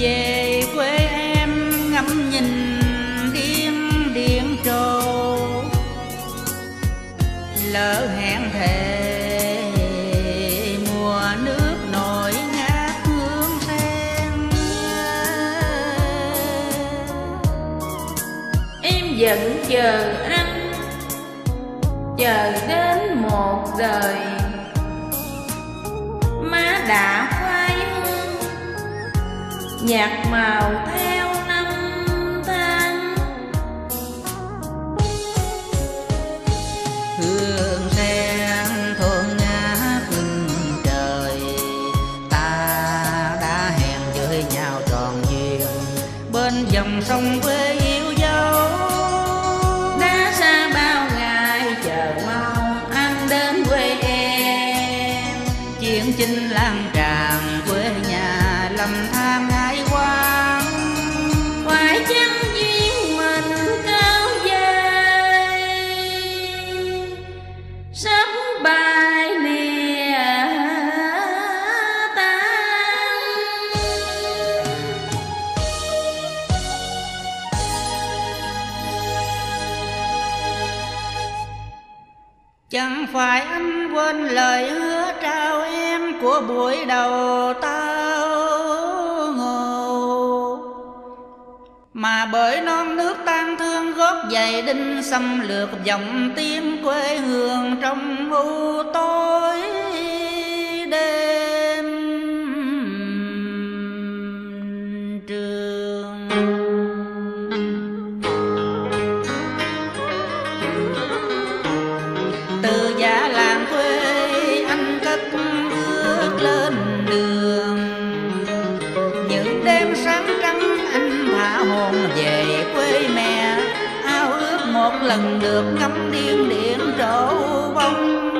về quê em ngắm nhìn điên điện trồ lỡ hẹn thề, mùa nước nổi ngát hương sen. Em vẫn chờ anh, Chờ đến một đời. Má đã Nhạt màu theo năm tháng. Hương sen thôn ngát hương trời, ta đã hẹn với nhau tròn duyên. Bên dòng sông quê yêu dấu, Đã xa bao ngày chờ mong anh đến quê em. Chuyện chinh lan tràn Chẳng phải anh quên lời hứa trao em của buổi đầu tao ngộ. Mà bởi non nước tan thương gót giày đinh xâm lược dòng tim quê hương trong u tối đêm. Lần được ngắm điên điện trổ bông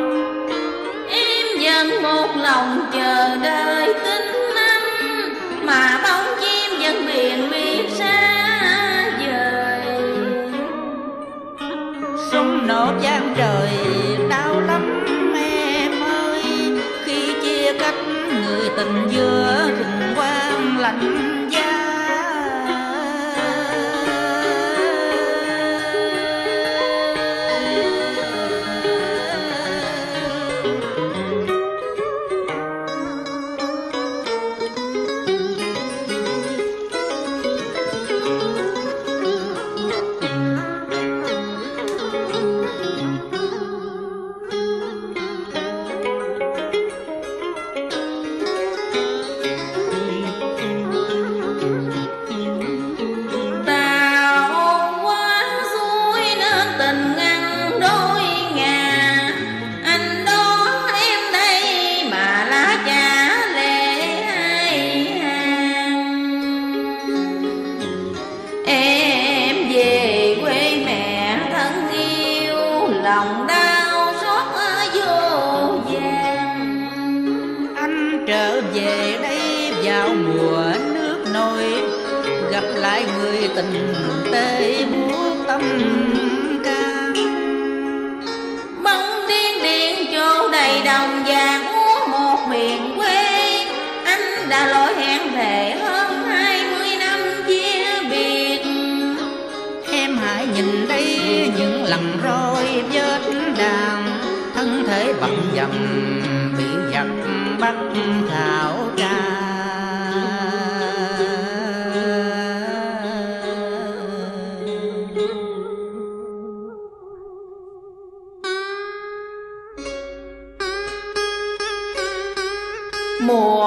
Em vẫn một lòng chờ đợi tin anh, Mà bóng chim vẫn biển biệt xa vời. Súng nổ gian trời, đau lắm em ơi, khi chia cách người tình giữa tình tê buốt tâm can mong điên điên chỗ đầy đồng vàng úa một miền quê. Anh đã lỗi hẹn về hơn hai mươi năm chia biệt. Em hãy nhìn đây những lần roi vết đàn. Thân thể bận dầm bị giặc bắt thảo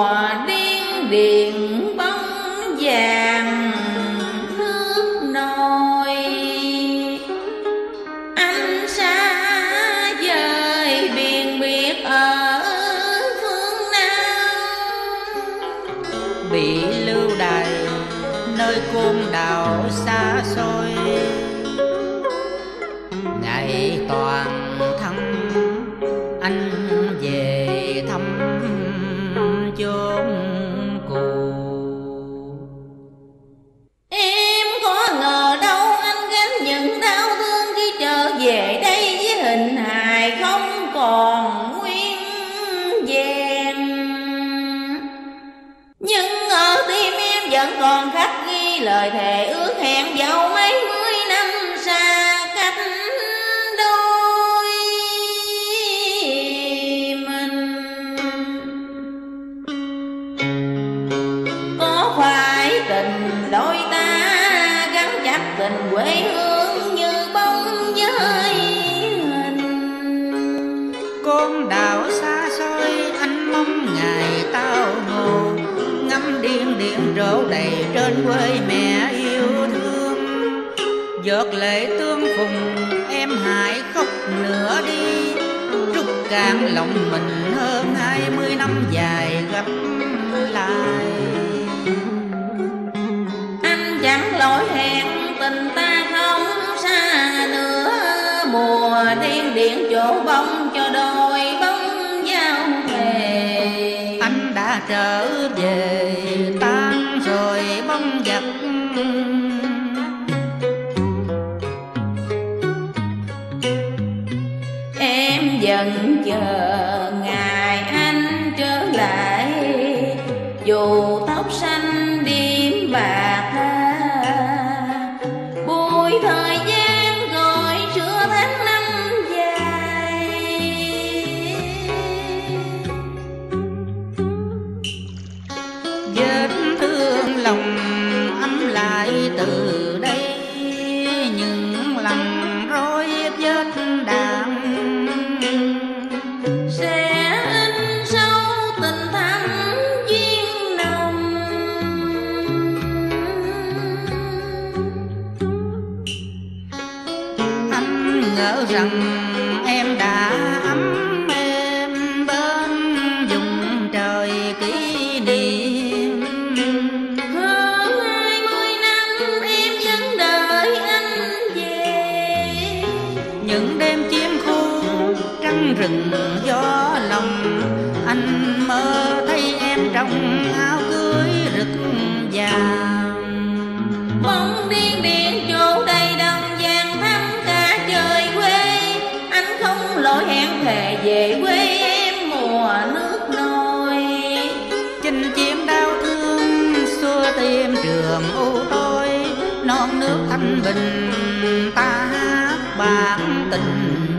tra điên điện hương như bóng giới hình Con đảo xa xôi anh mong ngày tao ngô Ngắm điên điên rỗ đầy trên quê mẹ yêu thương. Giọt lệ tương phùng em hãy khóc nữa đi. Trúc cạn lòng mình hơn hai mươi năm dài gặp lại. Anh chẳng lỗi hẹn tình ta không xa nữa mùa thiên điện chỗ bóng cho đôi bóng giao về. Anh đã trở về tan rồi bóng giặc em dần chờ thời gian ngỡ rằng em đã ấm êm bên vùng trời kỷ niệm. Hơn hai mươi năm em vẫn đợi anh về. Những đêm chim khu trăng rừng bình ta bản tình